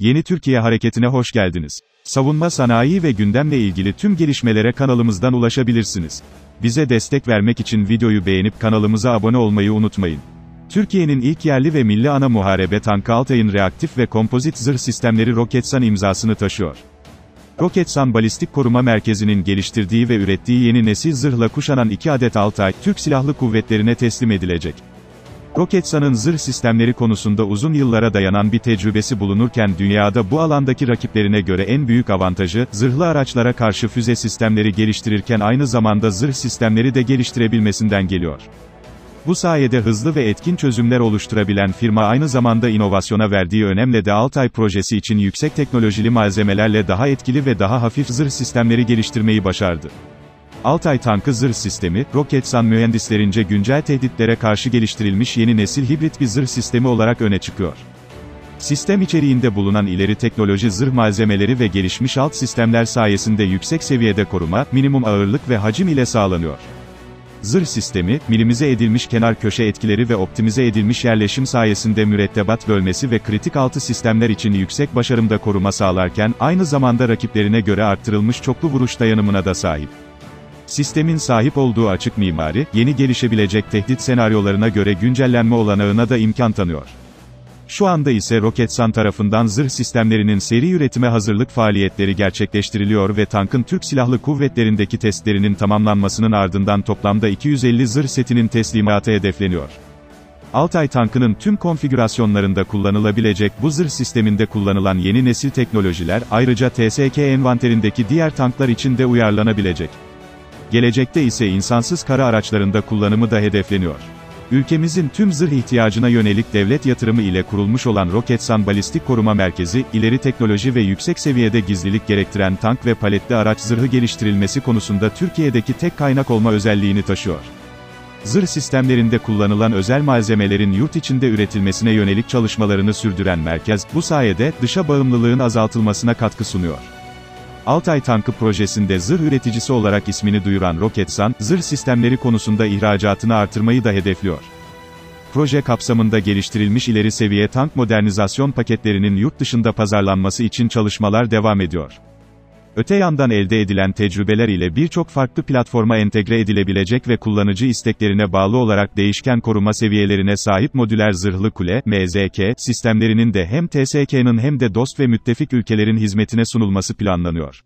Yeni Türkiye Hareketi'ne hoş geldiniz. Savunma sanayi ve gündemle ilgili tüm gelişmelere kanalımızdan ulaşabilirsiniz. Bize destek vermek için videoyu beğenip kanalımıza abone olmayı unutmayın. Türkiye'nin ilk yerli ve milli ana muharebe tankı Altay'ın reaktif ve kompozit zırh sistemleri Roketsan imzasını taşıyor. Roketsan Balistik Koruma Merkezi'nin geliştirdiği ve ürettiği yeni nesil zırhla kuşanan 2 adet Altay, Türk Silahlı Kuvvetlerine teslim edilecek. Roketsan'ın zırh sistemleri konusunda uzun yıllara dayanan bir tecrübesi bulunurken dünyada bu alandaki rakiplerine göre en büyük avantajı, zırhlı araçlara karşı füze sistemleri geliştirirken aynı zamanda zırh sistemleri de geliştirebilmesinden geliyor. Bu sayede hızlı ve etkin çözümler oluşturabilen firma aynı zamanda inovasyona verdiği önemle de Altay projesi için yüksek teknolojili malzemelerle daha etkili ve daha hafif zırh sistemleri geliştirmeyi başardı. Altay tankı zırh sistemi, Roketsan mühendislerince güncel tehditlere karşı geliştirilmiş yeni nesil hibrit bir zırh sistemi olarak öne çıkıyor. Sistem içeriğinde bulunan ileri teknoloji zırh malzemeleri ve gelişmiş alt sistemler sayesinde yüksek seviyede koruma, minimum ağırlık ve hacim ile sağlanıyor. Zırh sistemi, minimize edilmiş kenar köşe etkileri ve optimize edilmiş yerleşim sayesinde mürettebat bölmesi ve kritik altı sistemler için yüksek başarımda koruma sağlarken, aynı zamanda rakiplerine göre arttırılmış çoklu vuruş dayanımına da sahip. Sistemin sahip olduğu açık mimari, yeni gelişebilecek tehdit senaryolarına göre güncellenme olanağına da imkan tanıyor. Şu anda ise Roketsan tarafından zırh sistemlerinin seri üretime hazırlık faaliyetleri gerçekleştiriliyor ve tankın Türk Silahlı Kuvvetleri'ndeki testlerinin tamamlanmasının ardından toplamda 250 zırh setinin teslimatı hedefleniyor. Altay tankının tüm konfigürasyonlarında kullanılabilecek bu zırh sisteminde kullanılan yeni nesil teknolojiler, ayrıca TSK envanterindeki diğer tanklar için de uyarlanabilecek. Gelecekte ise insansız kara araçlarında kullanımı da hedefleniyor. Ülkemizin tüm zırh ihtiyacına yönelik devlet yatırımı ile kurulmuş olan Roketsan Balistik Koruma Merkezi, ileri teknoloji ve yüksek seviyede gizlilik gerektiren tank ve paletli araç zırhı geliştirilmesi konusunda Türkiye'deki tek kaynak olma özelliğini taşıyor. Zırh sistemlerinde kullanılan özel malzemelerin yurt içinde üretilmesine yönelik çalışmalarını sürdüren merkez, bu sayede dışa bağımlılığın azaltılmasına katkı sunuyor. Altay Tankı projesinde zırh üreticisi olarak ismini duyuran Roketsan, zırh sistemleri konusunda ihracatını artırmayı da hedefliyor. Proje kapsamında geliştirilmiş ileri seviye tank modernizasyon paketlerinin yurt dışında pazarlanması için çalışmalar devam ediyor. Öte yandan elde edilen tecrübeler ile birçok farklı platforma entegre edilebilecek ve kullanıcı isteklerine bağlı olarak değişken koruma seviyelerine sahip modüler zırhlı kule, MZK, sistemlerinin de hem TSK'nın hem de dost ve müttefik ülkelerin hizmetine sunulması planlanıyor.